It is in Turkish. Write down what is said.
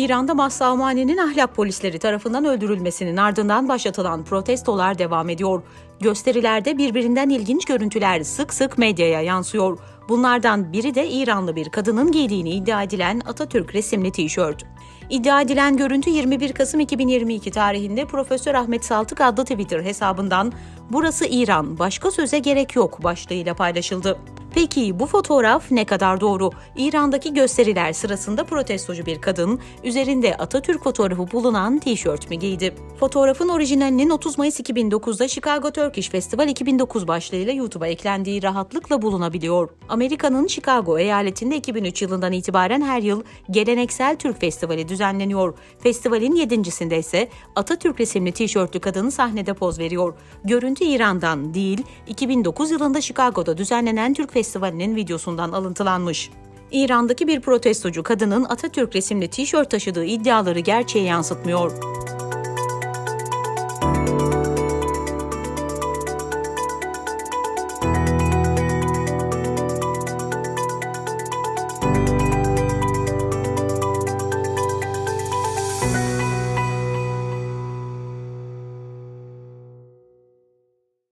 İran'da Mahsa Amani'nin ahlak polisleri tarafından öldürülmesinin ardından başlatılan protestolar devam ediyor. Gösterilerde birbirinden ilginç görüntüler sık sık medyaya yansıyor. Bunlardan biri de İranlı bir kadının giydiğini iddia edilen Atatürk resimli tişört. İddia edilen görüntü 21 Kasım 2022 tarihinde Profesör Ahmet Saltık adlı Twitter hesabından "Burası İran, başka söze gerek yok" başlığıyla paylaşıldı. Peki bu fotoğraf ne kadar doğru? İran'daki gösteriler sırasında protestocu bir kadın üzerinde Atatürk fotoğrafı bulunan tişört mü giydi? Fotoğrafın orijinalinin 30 Mayıs 2009'da Chicago Turkish Festival 2009 başlığıyla YouTube'a eklendiği rahatlıkla bulunabiliyor. Amerika'nın Chicago eyaletinde 2003 yılından itibaren her yıl geleneksel Türk Festivali düzenleniyor. Festivalin yedincisinde ise Atatürk resimli tişörtlü kadın sahnede poz veriyor. Görüntü İran'dan değil, 2009 yılında Chicago'da düzenlenen Türk Festivali'nin videosundan alıntılanmış. İran'daki bir protestocu kadının Atatürk resimli tişört taşıdığı iddiaları gerçeğe yansıtmıyor.